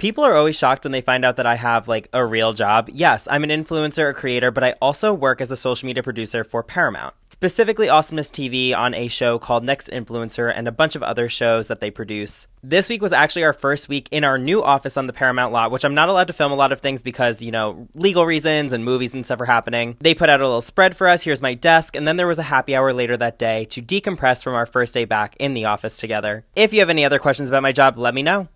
People are always shocked when they find out that I have like a real job. Yes, I'm an influencer, a creator, but I also work as a social media producer for Paramount. Specifically, Awesomeness TV on a show called Next Influencer and a bunch of other shows that they produce. This week was actually our first week in our new office on the Paramount lot, which I'm not allowed to film a lot of things because, you know, legal reasons and movies and stuff are happening. They put out a little spread for us. Here's my desk. And then there was a happy hour later that day to decompress from our first day back in the office together. If you have any other questions about my job, let me know.